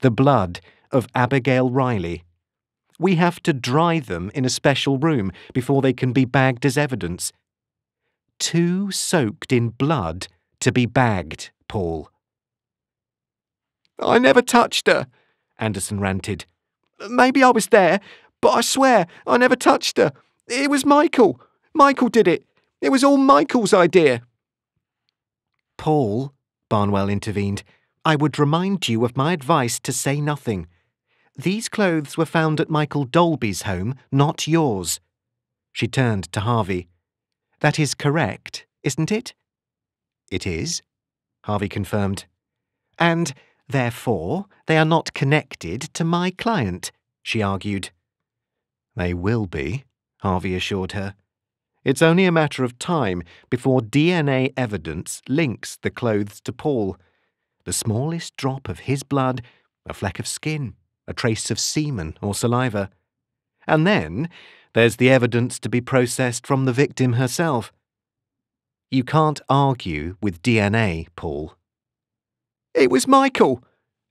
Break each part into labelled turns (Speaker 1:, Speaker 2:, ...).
Speaker 1: the blood of Abigail Riley. We have to dry them in a special room before they can be bagged as evidence. Too soaked in blood to be bagged, Paul.
Speaker 2: I never touched her, Anderson ranted. Maybe I was there, but I swear I never touched her. It was Michael. Michael did it. It was all Michael's idea.
Speaker 1: Paul, Barnwell intervened, I would remind you of my advice to say nothing. These clothes were found at Michael Dolby's home, not yours. She turned to Harvey. That is correct, isn't it? It is, Harvey confirmed. And, therefore, they are not connected to my client, she argued. They will be, Harvey assured her. It's only a matter of time before DNA evidence links the clothes to Paul. The smallest drop of his blood, a fleck of skin, a trace of semen or saliva. And then there's the evidence to be processed from the victim herself. You can't argue with DNA, Paul.
Speaker 2: It was Michael,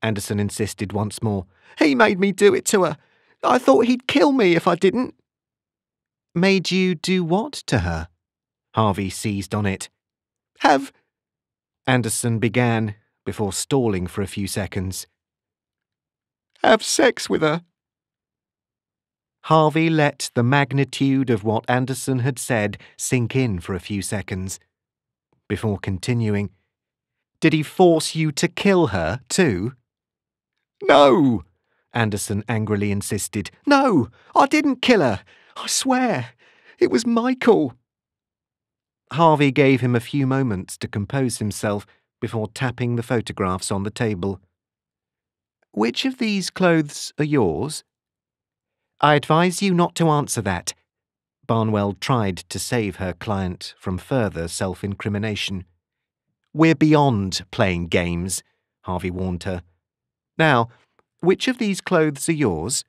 Speaker 2: Anderson insisted once more. He made me do it to her. I thought he'd kill me if I didn't.
Speaker 1: Made you do what to her? Harvey seized on it.
Speaker 2: Have.
Speaker 1: Anderson began, before stalling for a few seconds.
Speaker 2: Have sex with her.
Speaker 1: Harvey let the magnitude of what Anderson had said sink in for a few seconds, before continuing. Did he force you to kill her, too?
Speaker 2: No,
Speaker 1: Anderson angrily insisted.
Speaker 2: No, I didn't kill her. I swear, it was Michael.
Speaker 1: Harvey gave him a few moments to compose himself before tapping the photographs on the table. Which of these clothes are yours? I advise you not to answer that. Barnwell tried to save her client from further self incrimination. We're beyond playing games, Harvey warned her. Now, which of these clothes are yours?